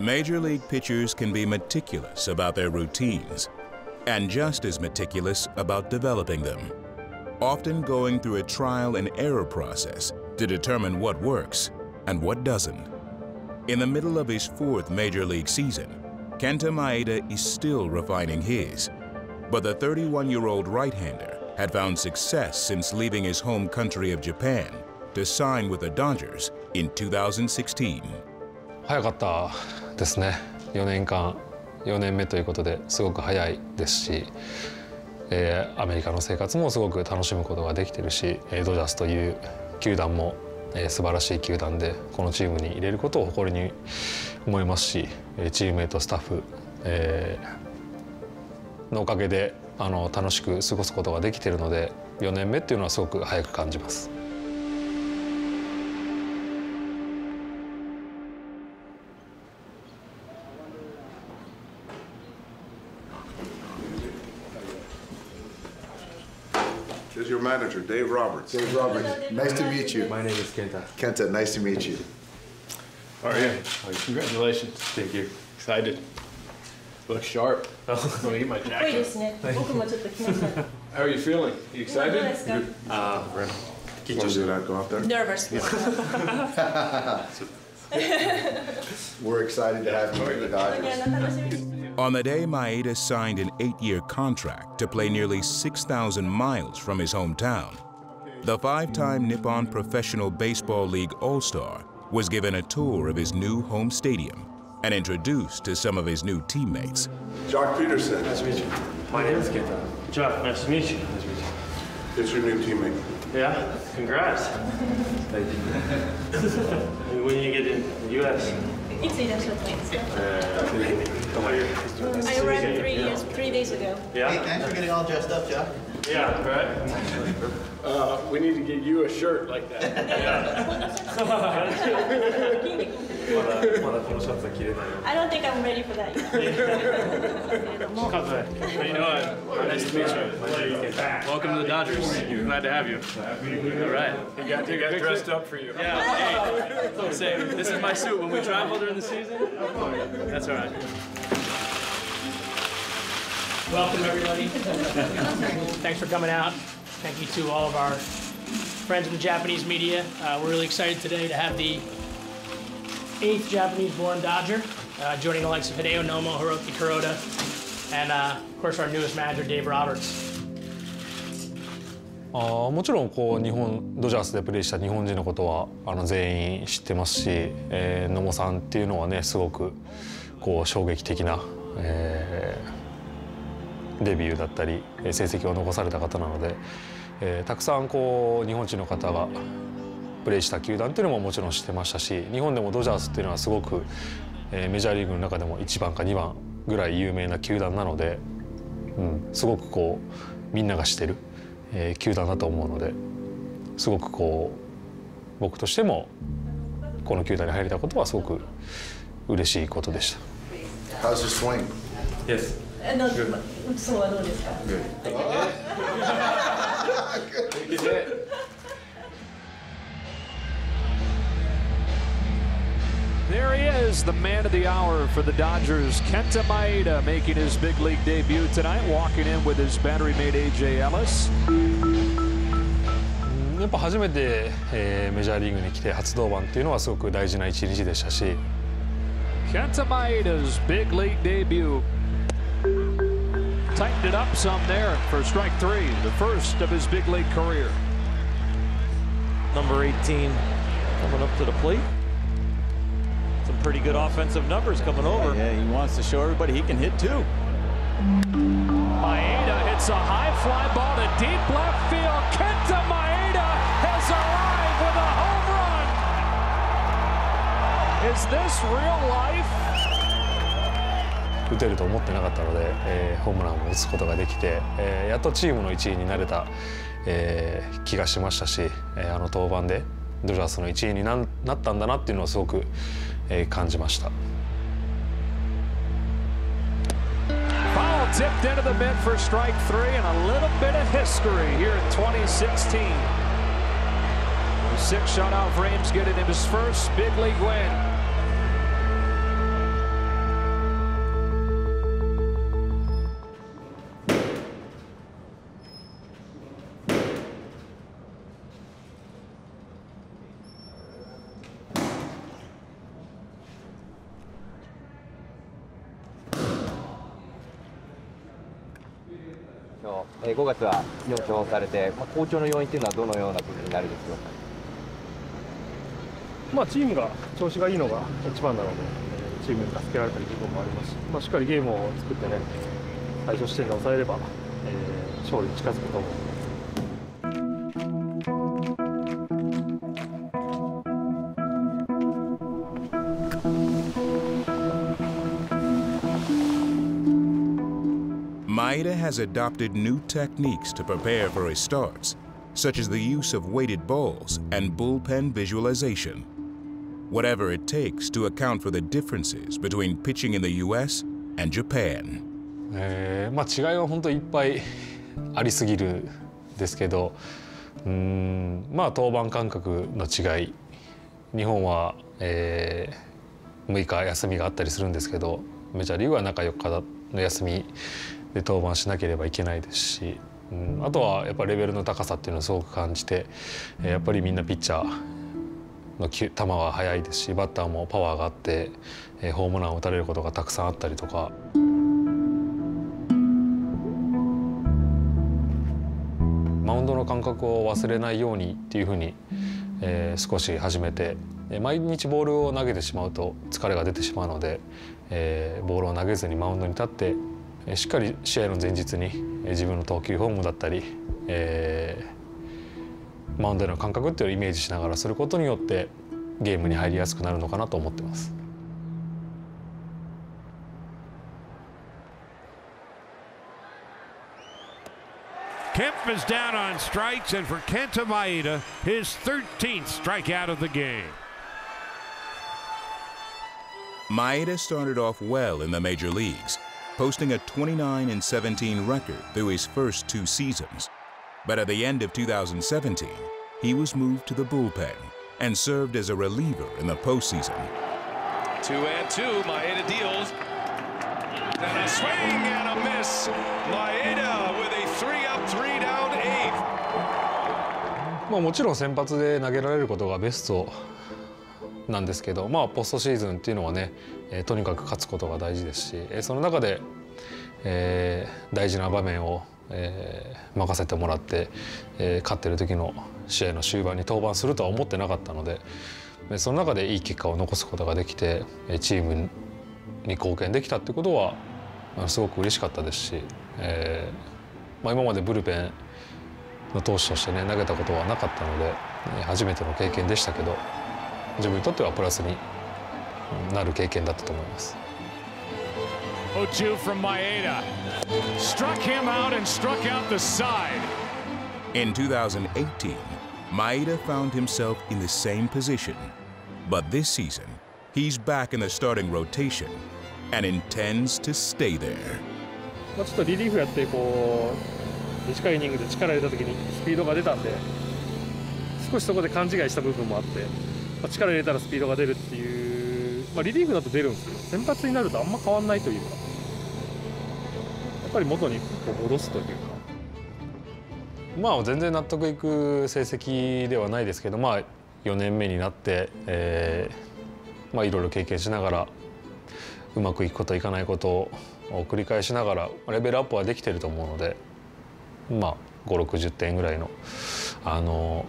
Major league pitchers can be meticulous about their routines and just as meticulous about developing them, often going through a trial and error process to determine what works and what doesn't. In the middle of his fourth major league season, Kenta Maeda is still refining his. But the 31-year-old right-hander had found success since leaving his home country of Japan to sign with the Dodgers in 2016. 早かったですね4年間4年目ということですごく早いですし、えー、アメリカの生活もすごく楽しむことができてるしドジャースという球団も、 えー、素晴らしい球団でこのチームに入れることを誇りに思いますしチームメートスタッフ、えー、のおかげであの楽しく過ごすことができているので4年目っていうのはすごく早く感じます。manager, Dave Roberts. Dave Roberts. Nice to meet you. My name is Kenta. Kenta, nice to meet you. How are you? Oh, congratulations. Thank you. Excited. Look sharp. I'm gonna get my jacket. Wait a camera. How are you feeling? Are you excited? Uh, ah, Keep go out there. Nervous. Yeah. We're excited to have you here, the Dodgers. On the day Maeda signed an eight-year contract to play nearly 6,000 miles from his hometown, the five-time Nippon Professional Baseball League All-Star was given a tour of his new home stadium and introduced to some of his new teammates. Jock Peterson. Nice to meet you. My name is Kenta. Jock, nice to meet you. Nice to meet you. It's your new teammate. Yeah, congrats. Thank you. when you get in the U.S. いついらっしゃったんですか Uh, come on here. I arrived three years, three days ago. Yeah? Thanks for getting all dressed up, Jeff. Yeah, right. Uh, we need to get you a shirt like that. I don't think I'm ready for that yet. けれども How you doing? Nice to meet you. Welcome to the Dodgers. Glad to have you. All right. You got, you got dressed up for you. Yeah. Hey, say, this is my suit when we travel during the season. That's all right. Welcome, everybody. Thanks for coming out. Thank you to all of our friends in the Japanese media. Uh, we're really excited today to have the eighth Japanese-born Dodger uh, joining the likes of Hideo Nomo, Hiroki Kuroda, and uh, of course our newest manager, Dave Roberts. あもちろんこう日本ドジャースでプレーした日本人のことはあの全員知ってますし、えー野茂さんっていうのはねすごくこう衝撃的な、えーデビューだったり成績を残された方なので、えーたくさんこう日本人の方がプレーした球団っていうのももちろん知ってましたし日本でもドジャースっていうのはすごく、えーメジャーリーグの中でも1番か2番ぐらい有名な球団なので、うん、すごくこうみんなが知ってる、えー球団だと思うのですごくこう僕としてもこの球団に入れたことはすごく嬉しいことでした。How's your swing? Yes. あのそうはどうですか There he is, the man of the hour for the Dodgers, Kenta Maeda, making his big league debut tonight, walking in with his battery mate AJ Ellis. やっぱ初めて、えーメジャーリーグに来て初登板っていうのはすごく大事な一日でしたし Kenta Maeda's big league debut. Tightened it up some there for strike three, the first of his big league career. Number 18 coming up to the plate. Some pretty good offensive numbers coming over. Yeah, he wants to show everybody he can hit too. Maeda hits a high fly ball to deep left field. Kenta Maeda has arrived with a home run. Is this real life? 打てると思ってなかったので、えーホームランを打つことができて、えーやっとチームの一員になれた、えー気がしましたし、えーあの登板でドジャースの一員にななったんだなっていうのをすごく、えー、感じました。tipped into the mid for strike three, and a little bit of history here in 2016. Six shutout frames getting him his first big league win. え、5月は4勝されて、まあ、好調の要因というのはどのような部分になるでしょうか？まあ、チームが調子がいいのが一番なので、チームに助けられたり部分もありますし、まあ、しっかりゲームを作ってね、最初視点で抑えれば、えー、勝利に近づくと思う ので。Maeda has adopted new techniques to prepare for his starts, such as the use of weighted balls and bullpen visualization. Whatever it takes to account for the differences between pitching in the US and Japan. えー、まあ違いは本当いっぱいありすぎるですけど、うんまあ登板間隔の違い、日本は、えー、6日休みがあったりするんですけど、メジャーリーグは中4日の休み で登板しなければいけないですし、うん、あとはやっぱレベルの高さっていうのをすごく感じてやっぱりみんなピッチャーの球は速いですしバッターもパワーがあってホームランを打たれることがたくさんあったりとか。マウンドの感覚を忘れないようにっていうふうに、えー、少し始めて毎日ボールを投げてしまうと疲れが出てしまうので、えー、ボールを投げずにマウンドに立ってしっかり試合の前日に自分の投球フォームだったり、えー、マウンドでの感覚っていうのをイメージしながらすることによってゲームに入りやすくなるのかなと思ってます。Kemp is down on strikes, and for Kenta Maeda, his 13th strikeout of the game. Maeda started off well in the major leagues, posting a 29 and 17 record through his first two seasons. But at the end of 2017, he was moved to the bullpen and served as a reliever in the postseason. Two and two, Maeda deals. And a swing and a miss. Maeda with a three up, three down eighth. まあもちろん先発で投げられることがベスト なんですけど、まあ、ポストシーズンっていうのはね、えー、とにかく勝つことが大事ですし、えー、その中で、えー、大事な場面を、えー、任せてもらって、えー、勝ってる時の試合の終盤に登板するとは思ってなかったのでえその中でいい結果を残すことができてチームに貢献できたってことはすごく嬉しかったですし、えーまあ、今までブルペンの投手としてね投げたことはなかったので初めての経験でしたけど自分にとってはプラスになる経験だったと思います。0 from Maeda. Struck him out and struck out the side. In 2018, Maeda found himself in the same position. But this season, he's back in the starting rotation and intends to stay there. ちょっとリリーフやってこう短いイニングで力入れた時にスピードが出たんで少しそこで勘違いした部分もあってまあ、力入れたらスピードが出るっていう、まあ、リリーフだと出るんですけど先発になるとあんま変わんないというかやっぱり元にこう戻すというか。まあ全然納得いく成績ではないですけど、まあ、4年目になって、えーまあ、いろいろ経験しながらうまくいくこといかないことを繰り返しながらレベルアップはできてると思うので、まあ、560点ぐらいのあの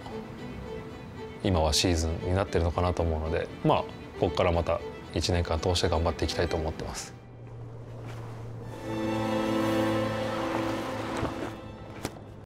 今はシーズンになってるのかなと思うのでまあここからまた1年間通して頑張っていきたいと思ってます。